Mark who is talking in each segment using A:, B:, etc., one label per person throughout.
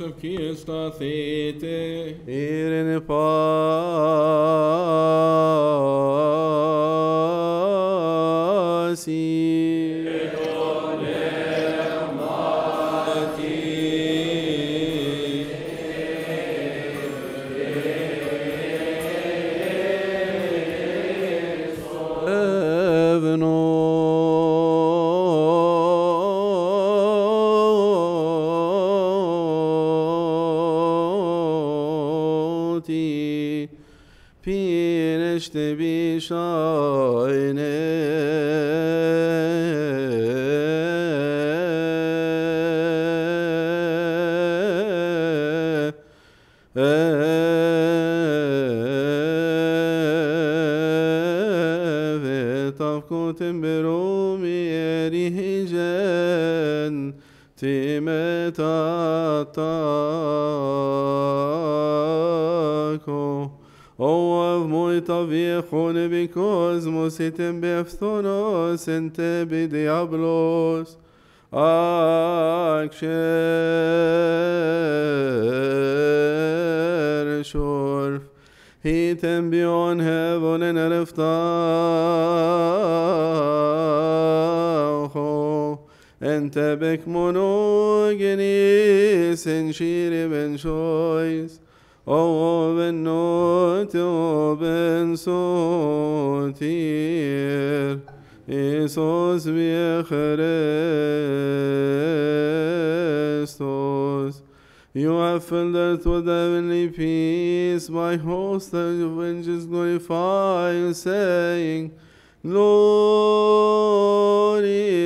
A: Epibros of
B: Pineşte طبيخ بكوز موسيتم بأفثونوس انت بديابلوس أكشر شورف هيتم بيون هبونن الفتاخو انت بك منو جنيس انشيري بن شويس en shiri ben shois O ben not o ben sotir Isos viechrestos You have filled earth with heavenly peace. My host and vengeance glorify you, saying, Glory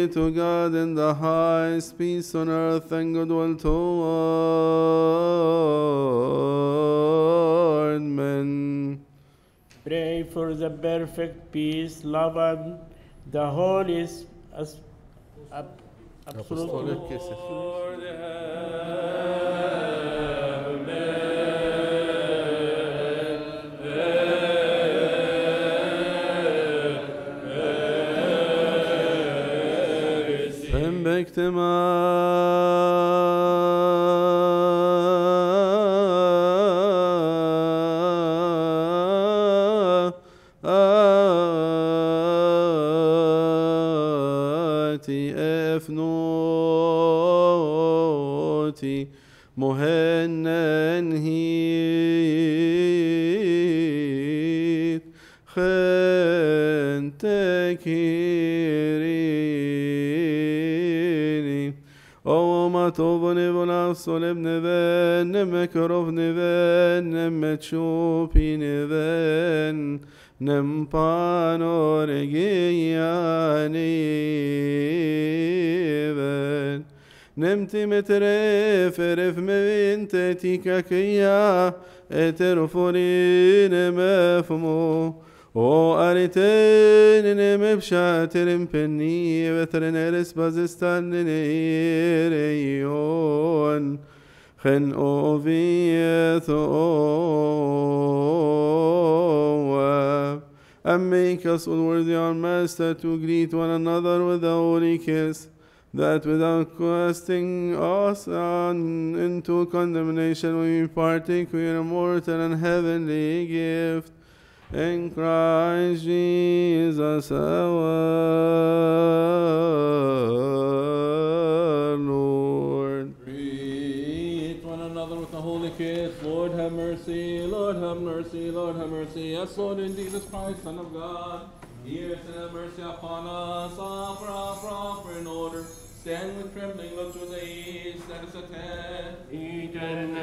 B: to God in the highest, peace on earth and goodwill toward men.
C: Pray for the perfect peace, love, and the holy as, ab,
B: Apostolic
C: absolute
B: kisses. خنتكيريني او ما توبني بنا صلب نبن نمكرف نبن نمتشوبي نبن نمبانو رجياني بن نمتي مترف رف مبنت تيكا كيا اترفونين مفمو Mebşaterin penni ve treneres bazistanin ereyon Chen oviyet oav And make us all worthy, our Master, to greet one another with a holy kiss that without casting us on into condemnation we partake of your immortal and heavenly gift. In Christ Jesus our Lord.
A: Greet one another with a holy kiss. Lord have mercy, Lord have mercy, Lord have mercy. Yes, Lord, in Jesus Christ, Son of God. Hear us and have mercy upon us. Offer, offer, offer in order. Stand with trembling, look to the east, let us attend.
D: Dem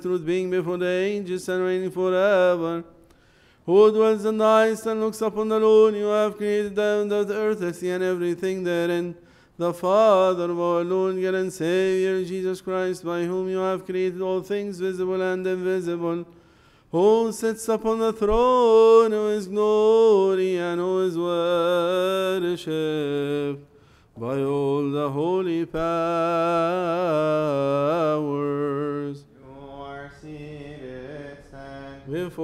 B: truth, being before the ages and reigning forever. Who dwells in the heights and looks upon the Lord, you have created the, the earth, the sea, and everything therein. The Father of our Lord God and Savior, Jesus Christ, by whom you have created all things visible and invisible who sits upon the throne, who is glory and who is worship by all the holy powers. Before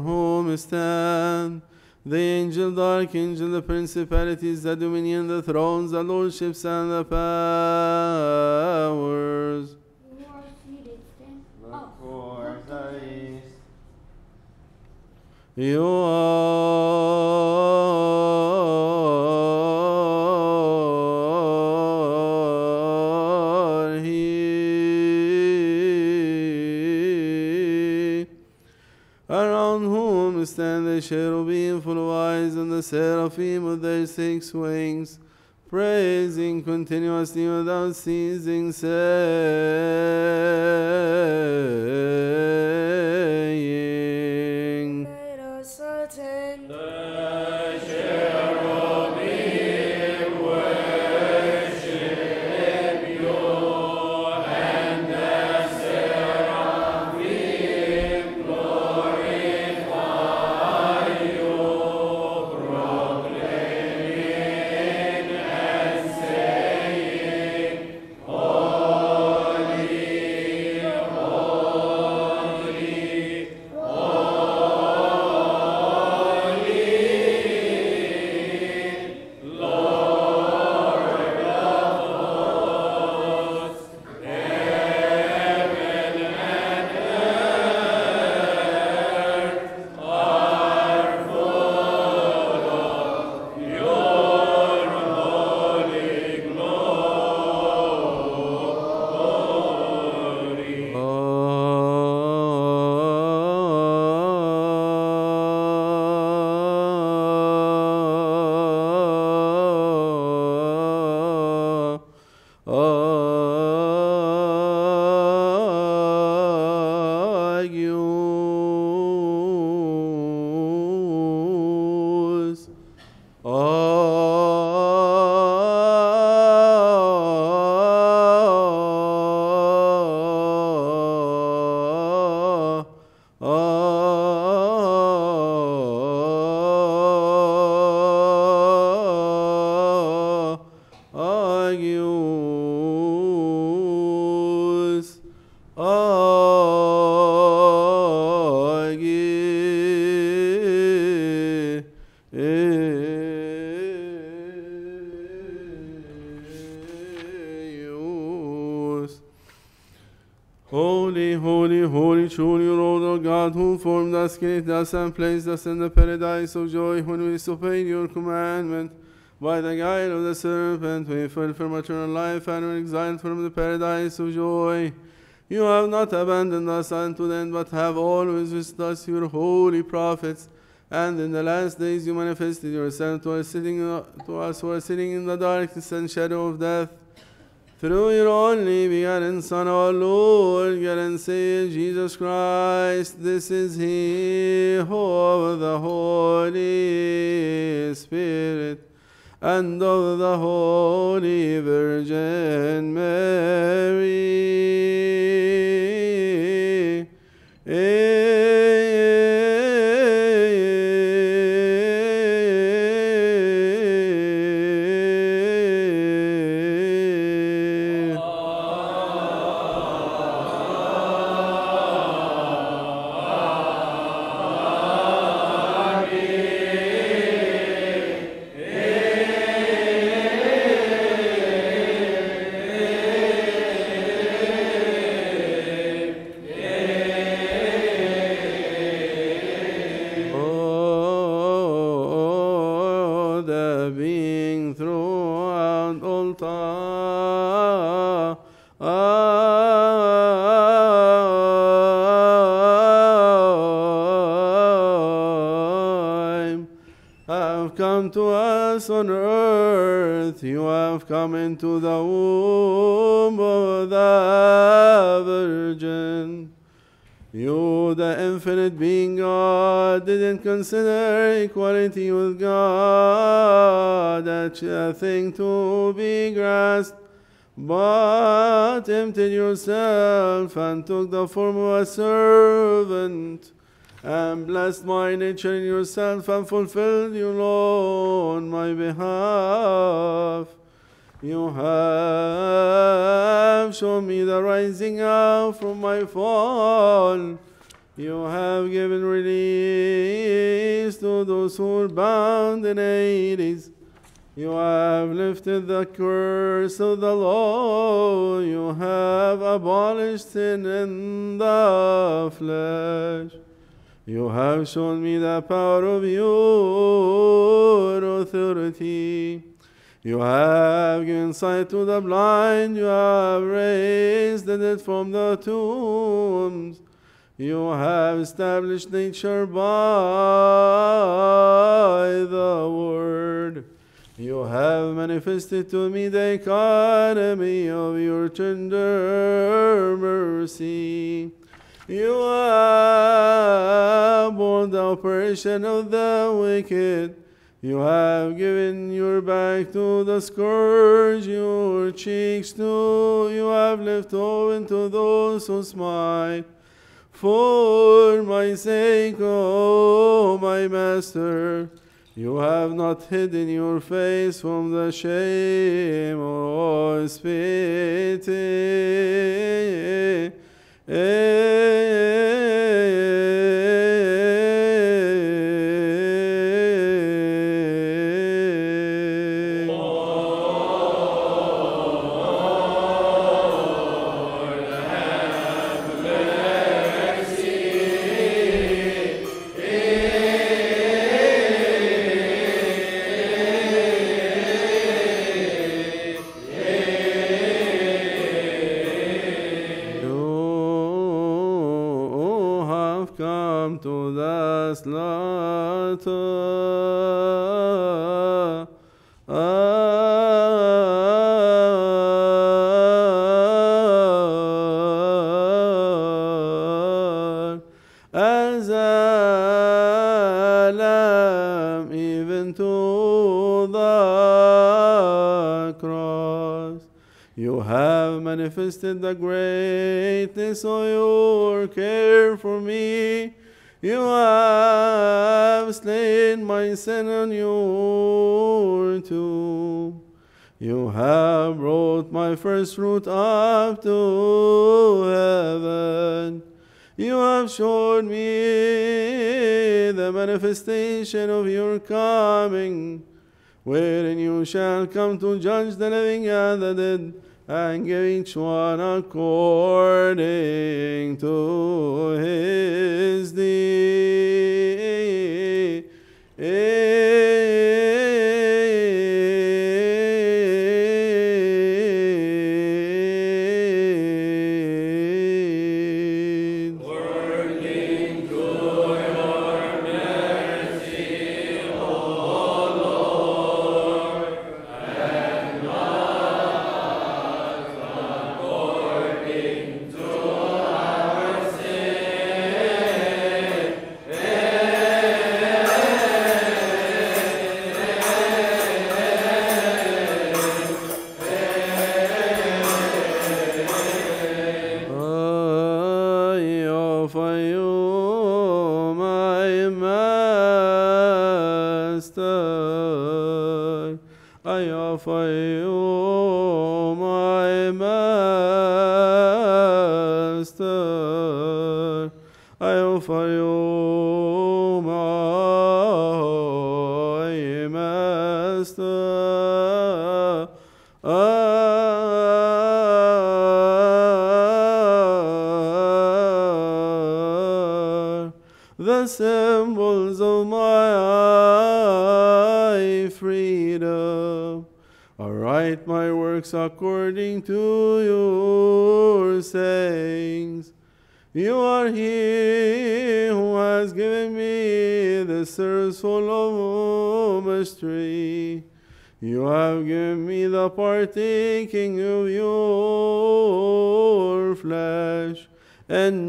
B: whom stand the angel, the archangel, the principalities, the dominion, the thrones, the lordships, and the powers.
E: You are
D: the
B: cherubim full of eyes and the seraphim with their six wings, praising continuously without ceasing, saying, formed us, and placed us in the paradise of joy when we disobeyed your commandment. By the guile of the serpent, we fell from eternal life and were exiled from the paradise of joy. You have not abandoned us unto then, but have always visited us, your holy prophets. And in the last days you manifested yourself to us, sitting, to us who are sitting in the darkness and shadow of death. Through your only begotten Son, our Lord, God and Savior Jesus Christ, this is He who of the Holy Spirit and of the Holy Virgin Mary. You have come into the womb of the Virgin. You, the infinite being God, didn't consider equality with God a thing to be grasped, but emptied yourself and took the form of a servant, and blessed my nature in yourself and fulfilled your law on my behalf. You have shown me the rising up from my fall. You have given release to those who are bound in Hades. You have lifted the curse of the law. You have abolished sin in the flesh. You have shown me the power of your authority. You have given sight to the blind. You have raised the dead from the tombs. You have established nature by the word. You have manifested to me the economy of your tender mercy. You have borne the oppression of the wicked. You have given your back to the scourge, your cheeks to, you have left open to those who smite. For my sake, O my Master, you have not hidden your face from the shame or spit. You manifested the greatness of your care for me. You have slain my sin on your tomb. You have brought my first fruit up to heaven. You have shown me the manifestation of your coming wherein you shall come to judge the living and the dead, and give each one according to his deed. The symbols of my freedom. I write my works according to your sayings. You are he who has given me this thirst full of mystery. You have given me the partaking of your flesh and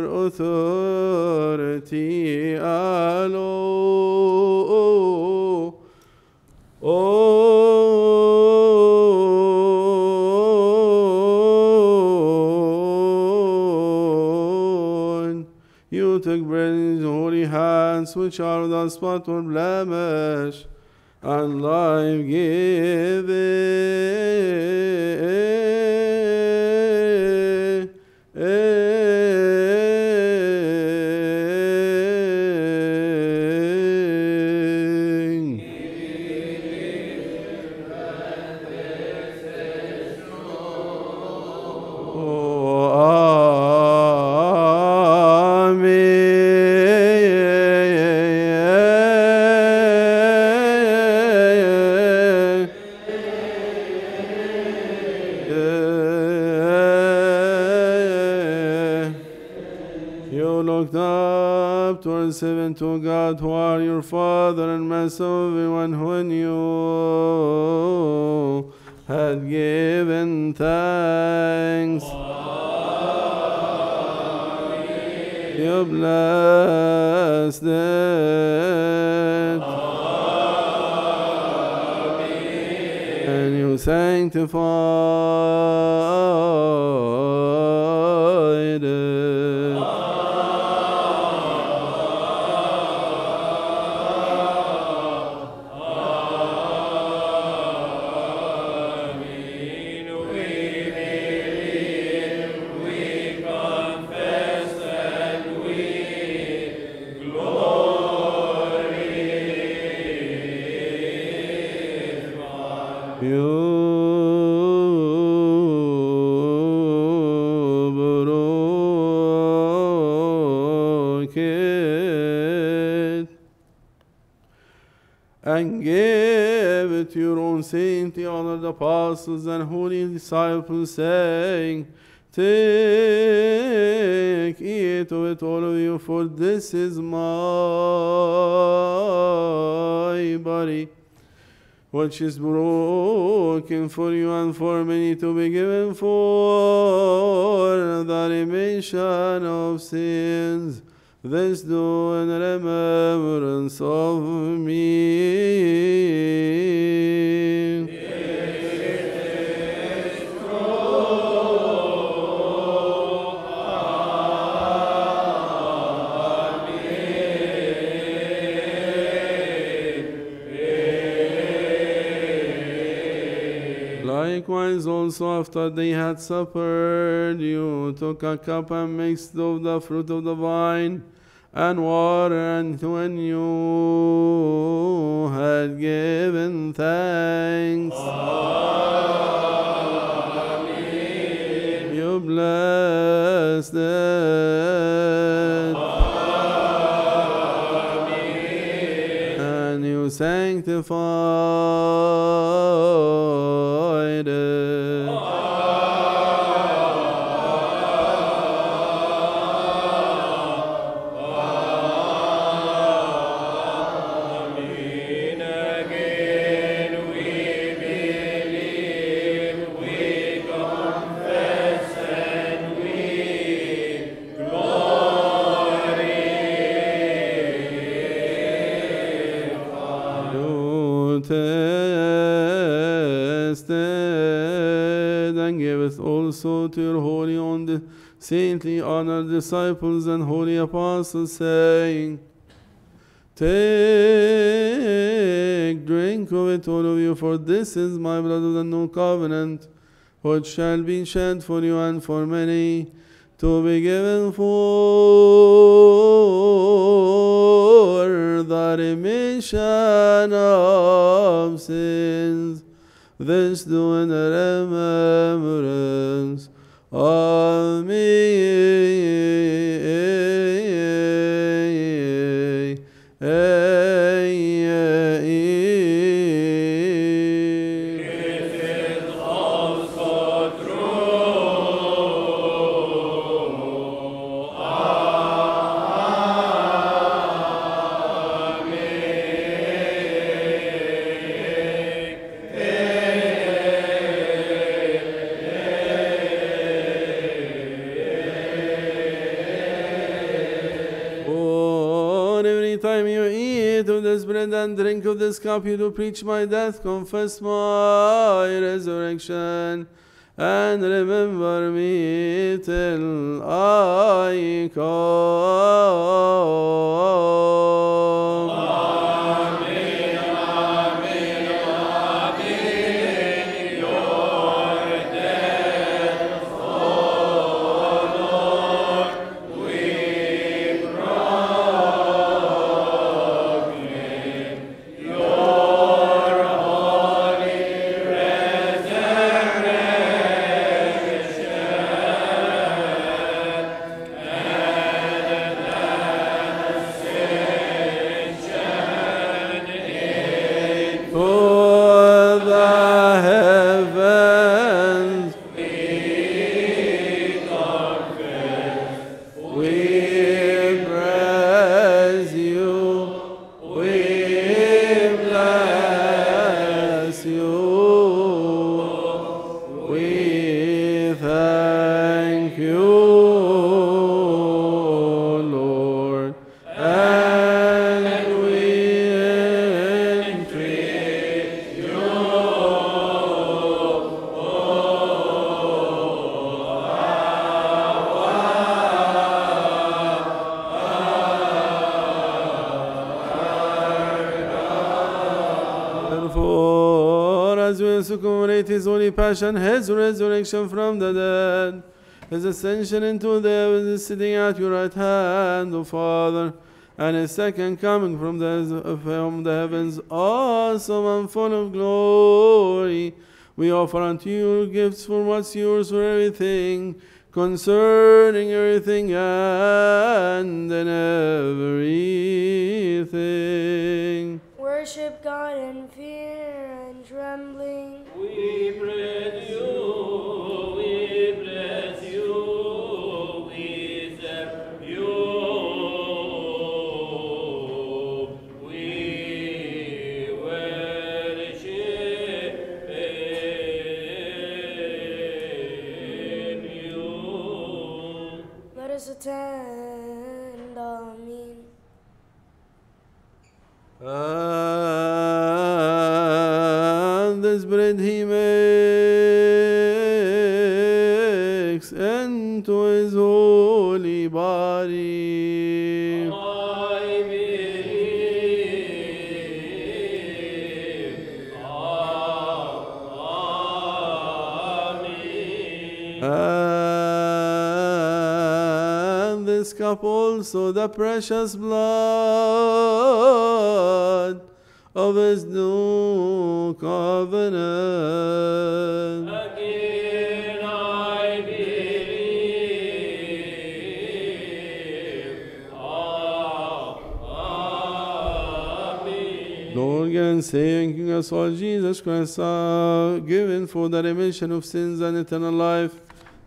B: your authority alone. Oh, you took bread in his holy hands, which are without spot or blemish, and life giving. It and gave it to your own saint, the honored apostles and holy disciples, saying, Take, eat of it, all of you, for this is my body, which is broken for you and for many to be given for the remission of sins. This do in remembrance of me. After they had suppered, you took a cup and mixed of the fruit of the vine and water, and when you had given thanks, you blessed it. and you sanctified saintly honored disciples and holy apostles, saying, Take, drink of it, all of you, for this is my blood of the new covenant, which shall be shed for you and for many, to be given for the remission of sins. This do in remembrance of this cup, you do preach my death, confess my resurrection, and remember me till I come. Passion, his resurrection from the dead, his ascension into the heavens, his sitting at your right hand, O Father, and his second coming from the, from the heavens, awesome and full of glory, we offer unto you gifts for what's yours for everything, concerning everything and in
E: And
B: cup also the precious blood of his new covenant.
C: Again I believe. Amen.
B: Lord, again saying us, Lord Jesus Christ, uh, given for the remission of sins and eternal life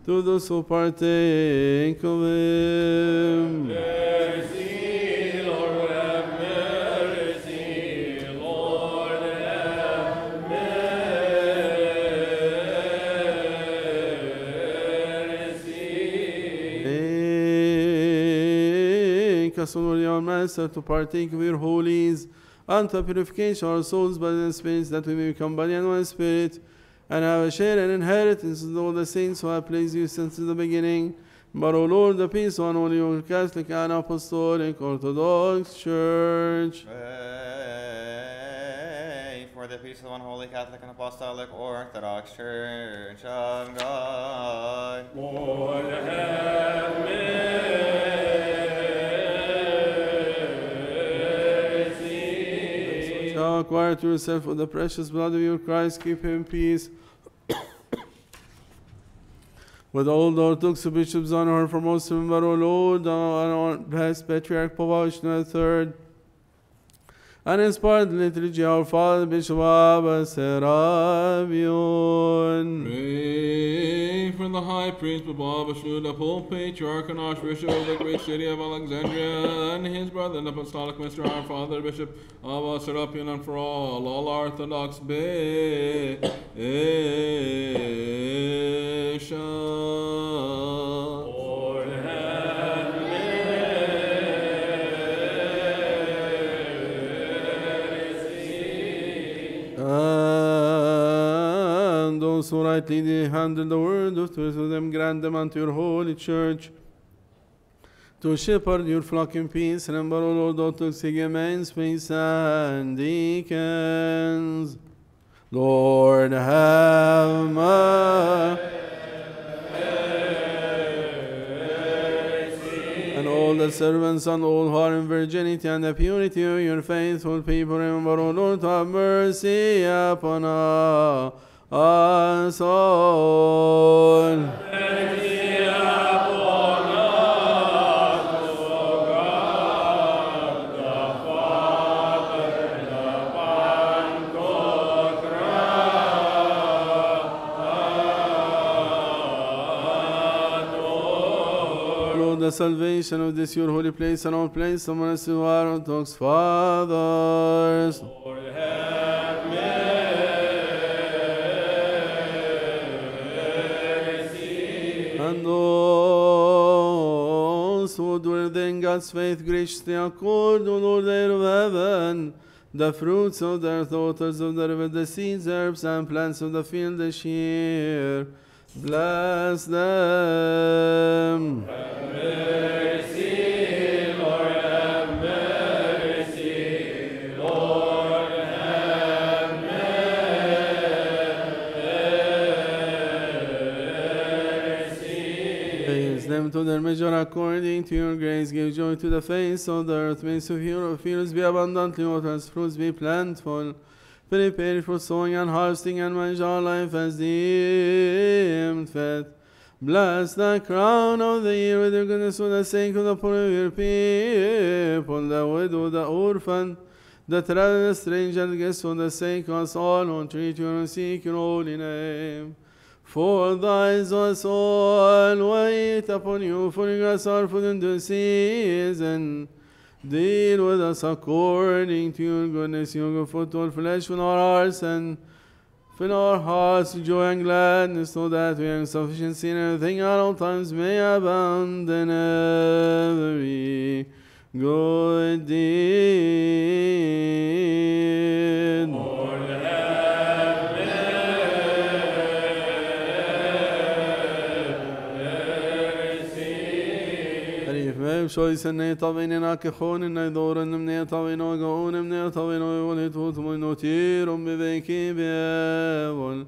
B: to those who partake of him.
C: Mercy, Lord, have mercy. Lord, have mercy.
B: Make us, Lord, our Master, to partake of your holies, and to purification our souls by the Spirit, that we may become body and one spirit, and have a share and inheritance with all the saints who have pleased you since the beginning. But, O Lord, the peace on all your Catholic and Apostolic Orthodox Church.
D: Pray for the peace of one holy Catholic and Apostolic Orthodox Church of God.
C: Lord, have mercy.
B: To yourself with the precious blood of your Christ, keep him peace. With all the Orthodox bishops on our foremost of our Lord, our blessed Patriarch Paul the Third, and inspired liturgy our Father Bishop Abba Serapion.
A: Pray for the High Priest Baba the Pope Patriarch and Archbishop of the great city of Alexandria, and his brother, the Apostolic Minister, our Father Bishop Abba Serapion, and for all, all Orthodox bishops.
B: And those who rightly handle the word of truth, to them grant them unto your holy church. To shepherd your flock in peace, remember, O Lord, all to Sigemens, priests and deacons. Lord, have mercy. All the servants and all who are in virginity and the purity of your faithful people, remember, O Lord, to have mercy upon us all. The salvation of this your holy place and all place, among us who are Orthodox fathers.
C: Lord, have mercy.
B: And those who dwell in God's faith graciously accord, O Lord, there of heaven, the fruits of their daughters of the river, the seeds, herbs, and plants of the field this year. Bless them.
C: Mercy, Lord, mercy. Lord, have mercy.
B: Raise them to their measure according to your grace. Give joy to the face of the earth. May your fields be abundantly watered, fruits be plentiful. Prepare for sowing and harvesting, and manage our life as deemed fit. Bless the crown of the year with your goodness for the sake of the poor of your people, the widow, the orphan, the traveler, the stranger, the guest, for the sake of us all who treat you and seek your holy name. For thy us all wait upon you, for you us our food in due season. Deal with us according to your goodness, you good for all flesh in our hearts and fill our hearts with joy and gladness, so that we have sufficiency in everything at all times may abound in every good deed. Ej pshojse ne tavini na ke honin na i dorën në mne tavino ga unë mne tavino i voli tu të mojnë tirum bi veki bjevon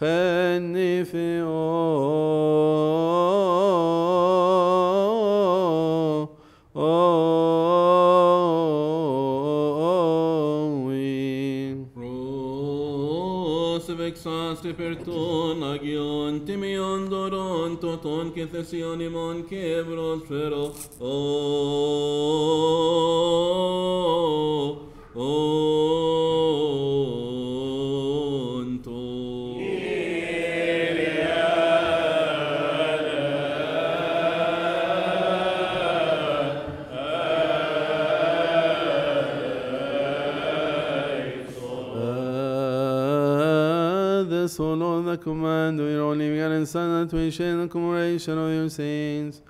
B: Khenni fi o o
A: o vexaste per ton agion timion doron toton que thesionimon quebros pero o onto.
B: Command of your only begotten Son, that we share the commemoration of your saints.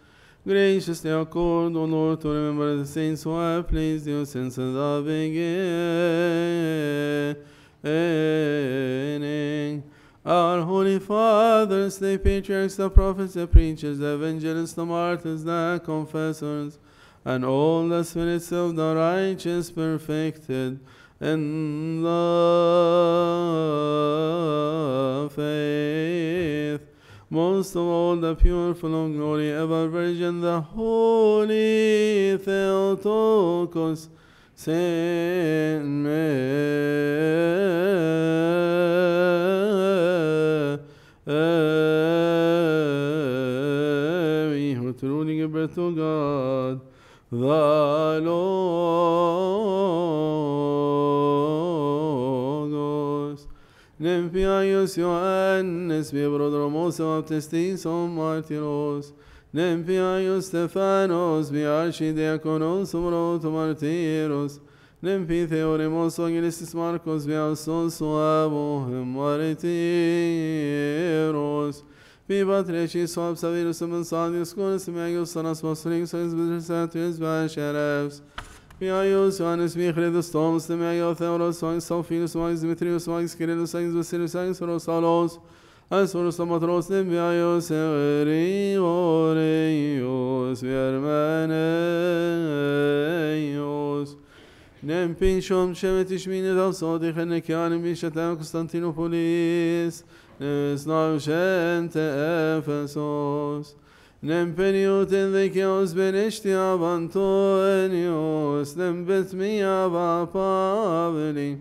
B: Graciously accord, O Lord, to remember the saints who have pleased you since the beginning. Our holy fathers, the patriarchs, the prophets, the preachers, the evangelists, the martyrs, the confessors, and all the spirits of the righteous perfected in the faith. Most of all, the pure, full of glory, ever Virgin, the Holy Theotokos, Saint Mary, who truly gave birth to God, the Logos. Nempiaios Ioannes, Biebrodromos, Baptistis, O Martyros. Nempiaios Stephanos, Biarchidiakonos, Umroto Martyros. Nempi Theoremos, Evangelistis Marcos, Biasos, Suavo, Martyros. Pibatreci sob savirus avançados, conas meios, sanas mostrinções, beneficiatórios, baixarevs. Piaios, Joanes, Mihredos, Tomos, Temeio, Theoros, Sóis, Salfinos, Sóis, Dimitrios, Sóis, Queridos, Sóis, Vacílios, Sóis, Rossalos, Asforos, Tomatros, Temeaios, Eurios, Viermaneios. Nem pinchom, Shemet, Ishmini, Dal, Sodi, Hennekianim, Bishatam, Constantinopolis. Constantinopolis. 12 Efesos Nën periutën dhe kjo zbereshtja va Antonius Dhe mbetmija va Pavli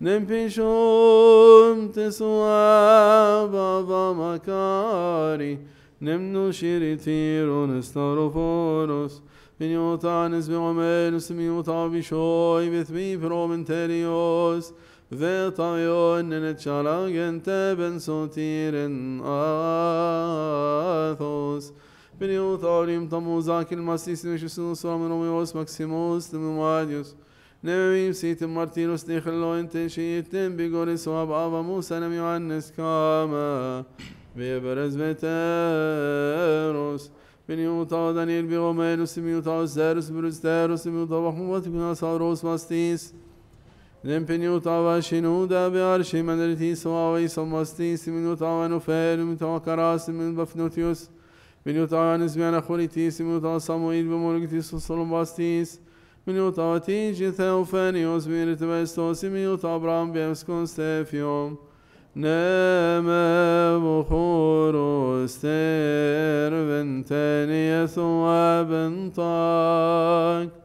B: Nën pishum të suava va Makari Nën nushiri tirun e staroforos Minjuta në zbi omenus, minjuta bishoj, vithmi promenterios Minjuta ذات عيون انت بن سوتير آثوس بن يوثوريم تموزاك الماسيس نشسنوس ومن رميوس ماكسيموس نمواديوس نميم سيت مارتينوس نخلو انت انتن شيتن بيقولس آبا موسى نم يوانس كاما بيبرز بيتاروس بن يوتا دانيل بيغومينوس ميوتا زاروس بروس تاروس ميوتا بحموات كنا ساروس ماستيس Lempeniu tava shinuda bearshi manriti suavei somasti siminu tava nufer min tava karas min bafnutius minu tava nizmiana khuritis minu tava samuil bemorgitis solum bastis minu tava tinji theofanios minu tava estos minu tava abram bemskon stefium نام بخور استير بنتني ثواب طاك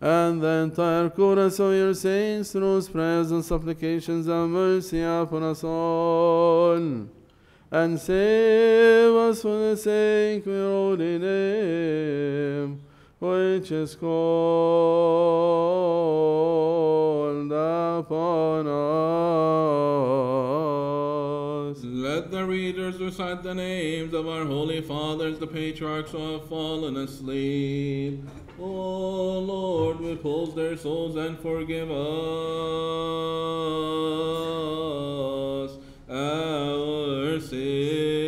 B: and the entire chorus of your saints through whose prayers and supplications have mercy upon us all. And save us for the sake of your holy name, which is called upon us.
A: Let the readers recite the names of our holy fathers, the patriarchs who have fallen asleep. O Lord, withhold their souls and forgive us our sins.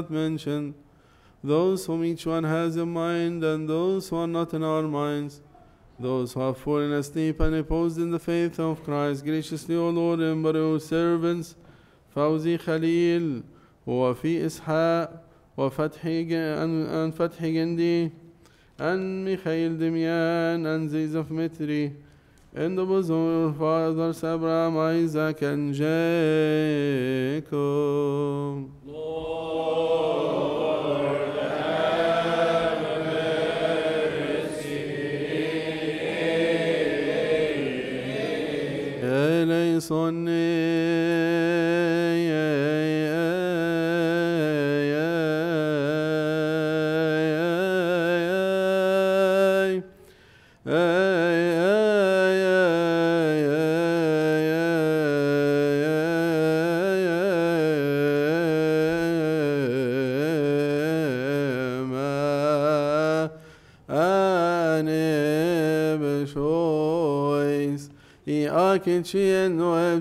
B: Not mentioned, those whom each one has in mind, and those who are not in our minds, Those who have fallen asleep and reposed in the faith of Christ, graciously, O Lord, remember your servants, Fawzi Khalil, وفتحي ج- and, and فتحي and Mikhail Demian and Zizaf Mitri in the bosom of our fathers Abraham, Isaac, and Jacob. I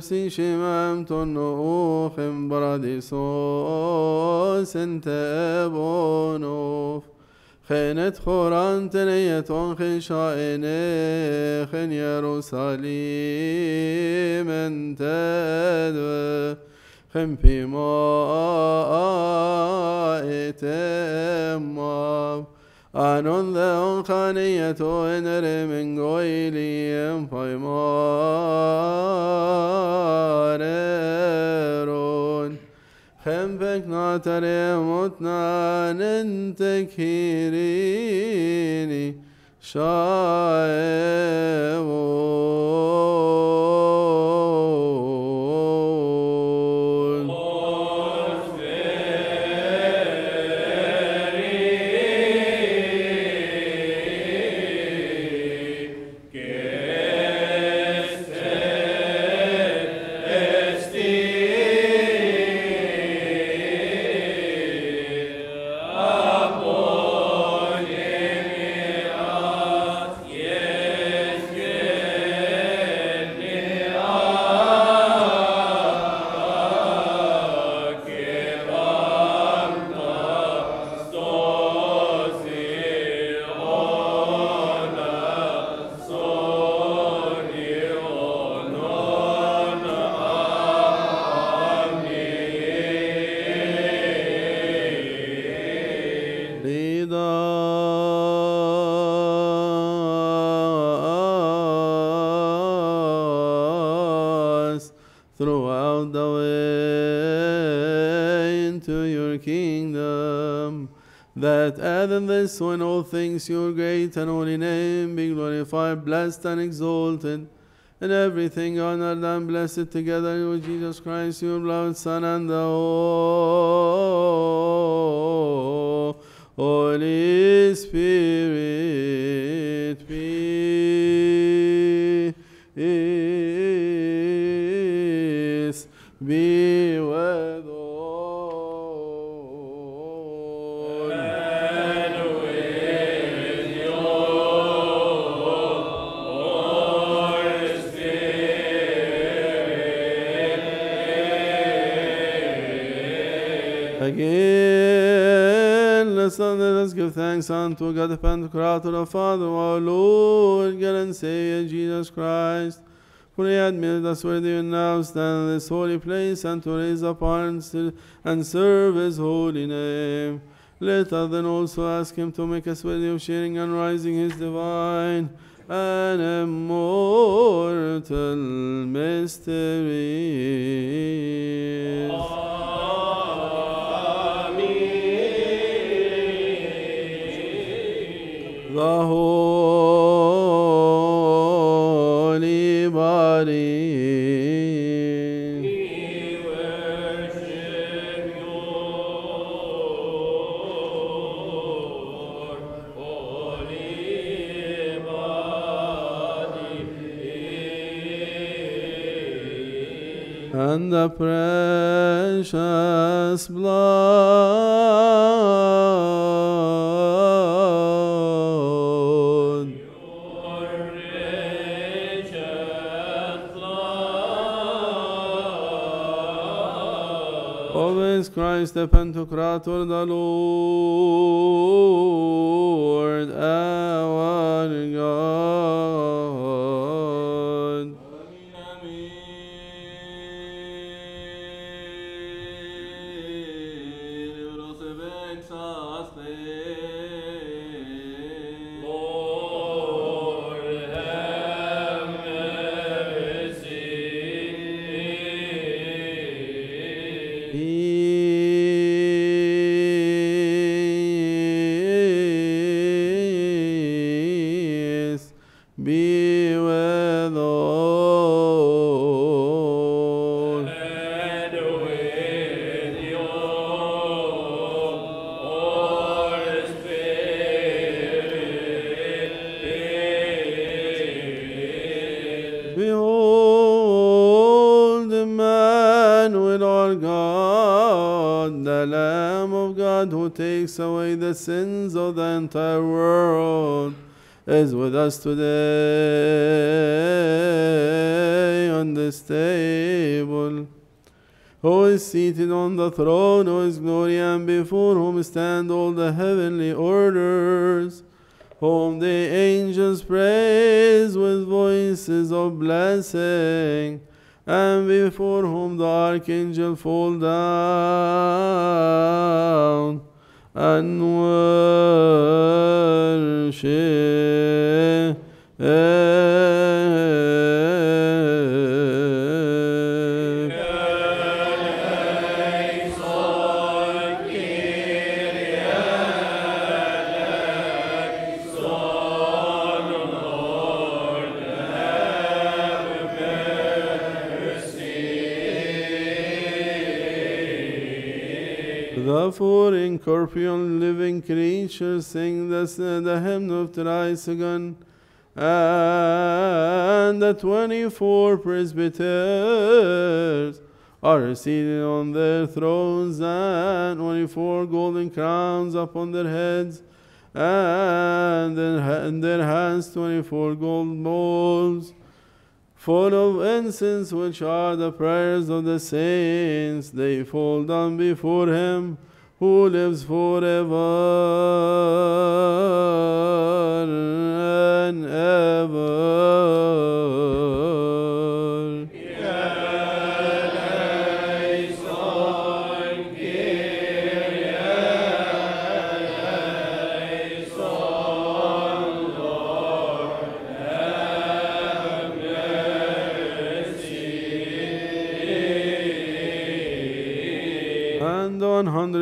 B: نفسي شممت النوخ براديسوس انت بونوف خينت خوران تنيت خن شائني خن يروساليم انت خن في ما اتمام قانون ذا خانية إنر من قويلي فيمارون خمبك ناتر متنا ننتكيريني شايبون add in all things your great and holy name be glorified, blessed and exalted, and everything honored and blessed together with Jesus Christ, your beloved Son, and the Holy Spirit. Thanks unto God the Pantocrator, the Father, our Lord, God and Savior, Jesus Christ. For he admitted us worthy now stand in this holy place and to raise up still- and serve his holy name. Let us then also ask him to make us worthy of sharing and rising his divine and immortal mysteries. the holy body. And the precious blood his Christ the Pantocrator, the with us today on this table. Who is seated on the throne, The four incorporeal living creatures sing the, the hymn of Trisagion, and the 24 presbyters are seated on their thrones, and 24 golden crowns upon their heads, and in, in their hands 24 gold bowls full of incense, which are the prayers of the saints. They fall down before him who lives forever and ever.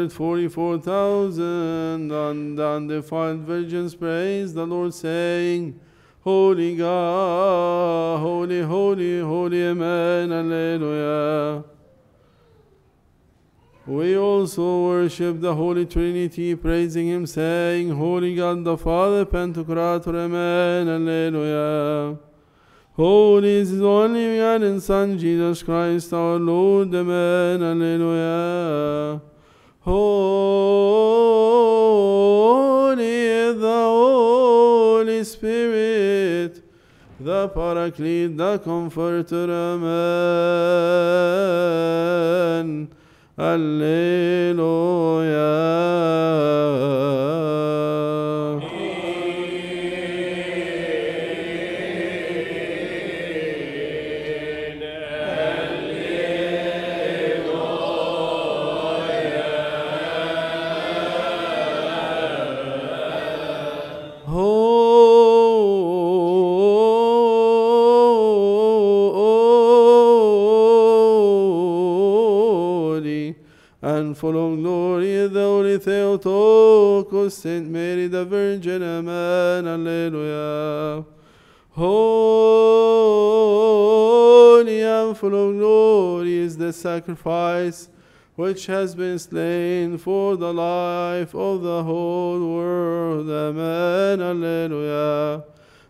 B: 144,000 and undefiled virgins praise the Lord, saying, Holy God, holy, holy, holy, Amen, Alleluia. We also worship the Holy Trinity, praising Him, saying, Holy God, the Father, Pantocrator, Amen, Alleluia. Holy is His only begotten Son, Jesus Christ, our Lord, Amen, Alleluia. Holy the Holy Spirit, the Paraclete, the Comforter, Amen. Alleluia. Saint Mary the Virgin, Amen, Alleluia. Holy and full of glory is the sacrifice which has been slain for the life of the whole world. Amen. Alleluia.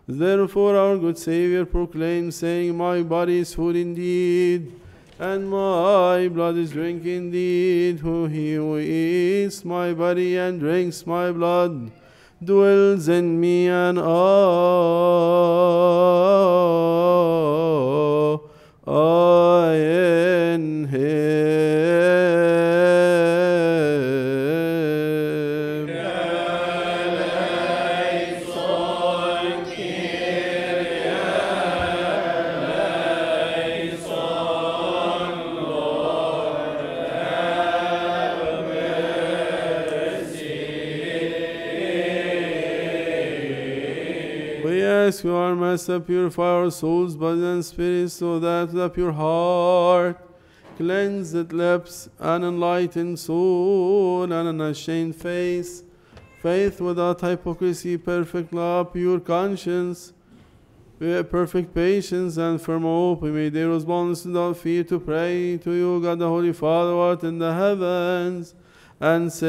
B: Therefore, our good Savior proclaimed, saying, My body is food indeed, and my blood is drink indeed. Who he who eats my body and drinks my blood dwells in me, and I, I in ask you, our Master, purify our souls, bodies, and spirits, so that the pure heart, cleansed lips, and enlightened soul, and an unashamed face, faith without hypocrisy, perfect love, pure conscience, perfect patience and firm hope, we may dare boldness without fear to pray to you, God the Holy Father, art in the heavens, and say,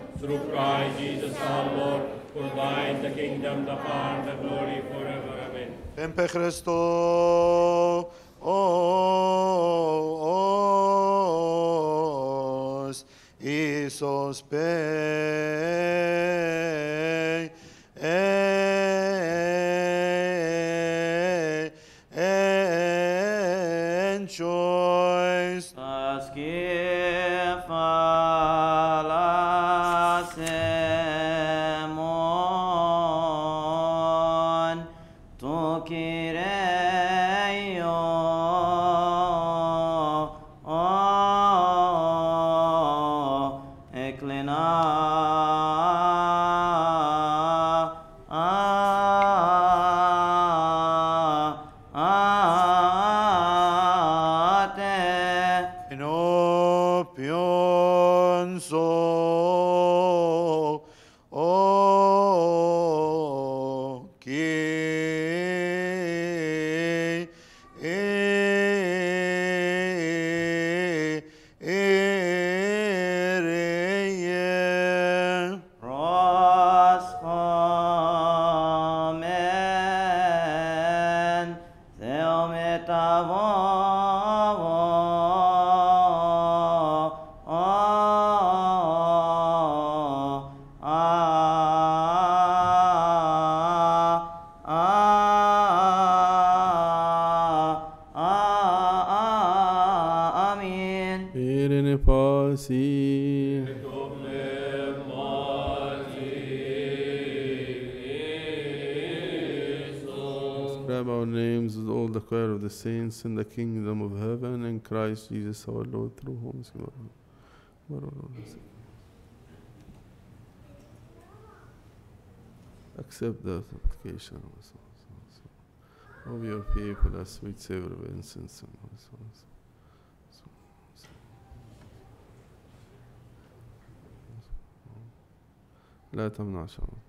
F: Through Christ Jesus our Lord, for thine the kingdom, the power, the glory forever. Amen.
B: Tempe Christo. Oh, oh, oh, saints in the kingdom of heaven and Christ Jesus our Lord through whom is glory. Lord, our Lord, is- Accept the supplication of us of your people as sweet savor of incense and our souls. لا تمنع شرطنا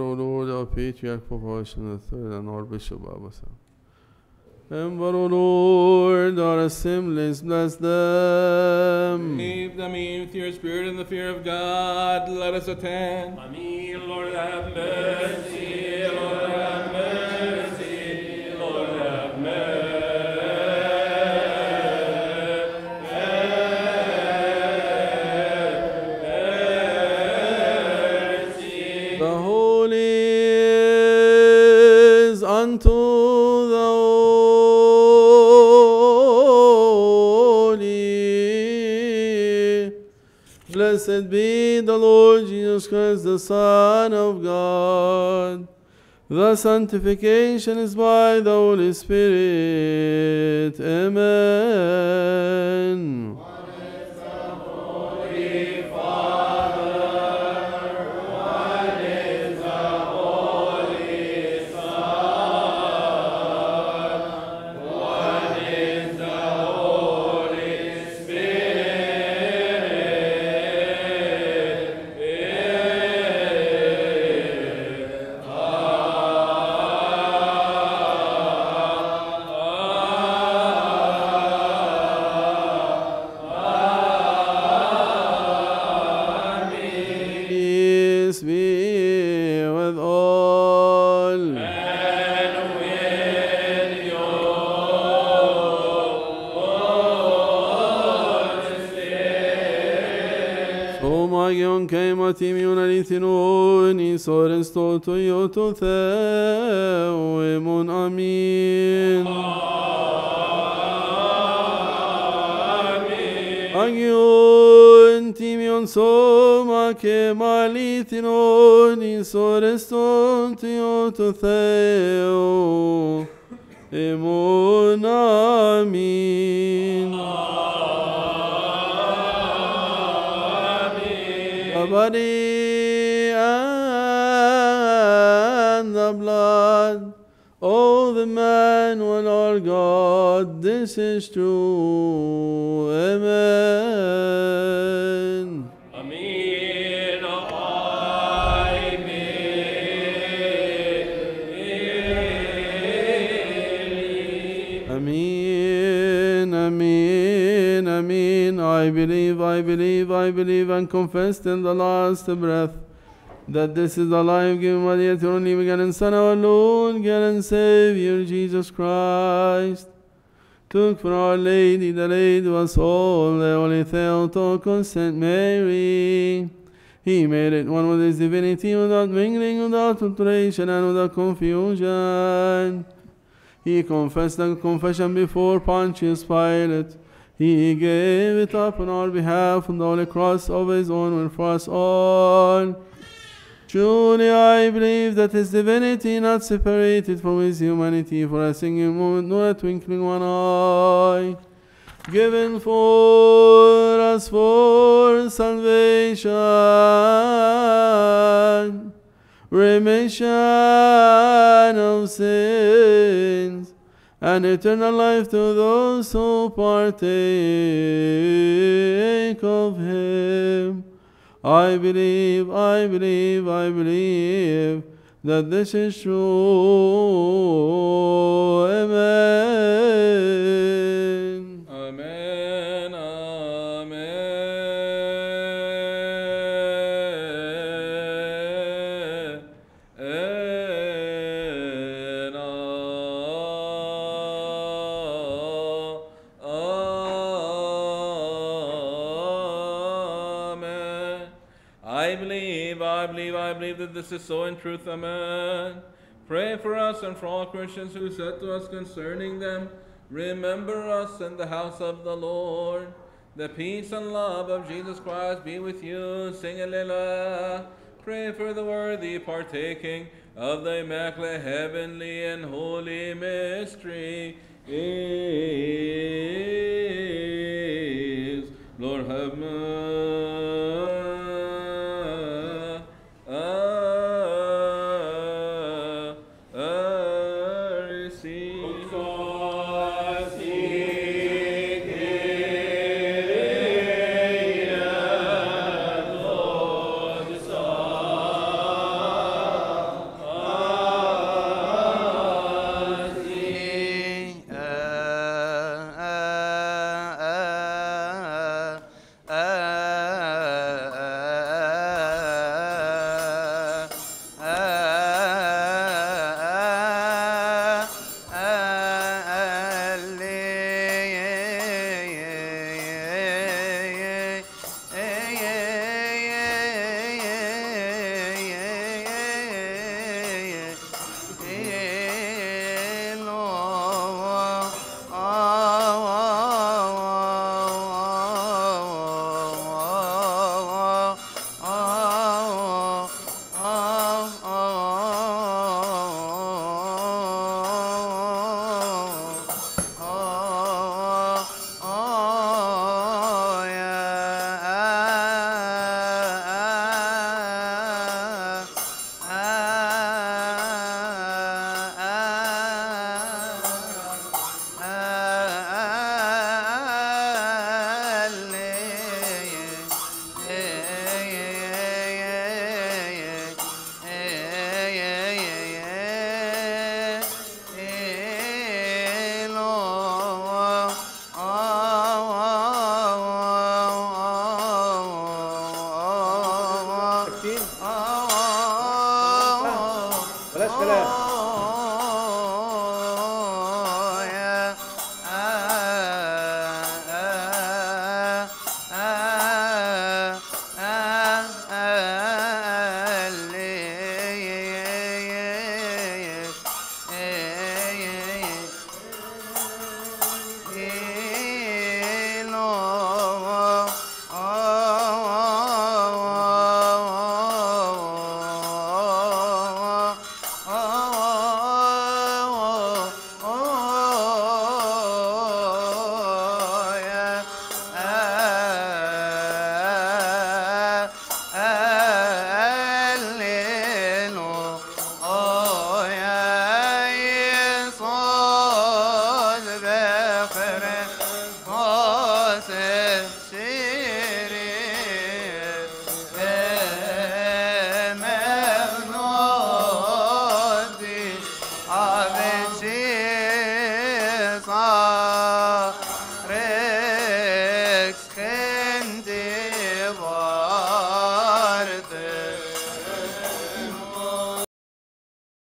B: O Lord, our Patriarch Pope Shenouda the Third and our Bishop Abbas. Remember, O Lord, our assemblies, bless them.
A: Keep them in with your spirit and the fear of God. Let us attend.
F: Amen.
B: Blessed be the Lord Jesus Christ, the Son of God. The sanctification is by the Holy Spirit. Amen. Yunalitinu soren stoto yoto theumon amin. Agion timion soma ke malithinon isoreston tio theo. Emon amin. The Oh, the man, one our God, this is true. Amen.
F: Amen. Amen.
B: Amen, Amen, Amen. I believe, I believe, I believe, and confess till the last breath that this is the life given by the eternally begotten Son, our Lord, God and Savior, Jesus Christ. Took for Our Lady, the Lady us all, the Holy Theotokos, Saint Mary. He made it one with his divinity without mingling, without alteration, and without confusion. He confessed the confession before Pontius Pilate. He gave it up on our behalf on the holy cross of his own will for us all. Truly I believe that his divinity not separated from his humanity for a single moment nor a twinkling one eye. Given for us for salvation, remission of sins, and eternal life to those who partake of him. I believe, I believe, I believe that this is true. Amen.
A: I believe, I believe, I believe that this is so in truth, amen. Pray for us and for all Christians who said to us concerning them, Remember us in the house of the Lord. The peace and love of Jesus Christ be with you. Sing Alleluia. Pray for the worthy partaking of the immaculate, heavenly, and holy mystery. Is Lord have mercy.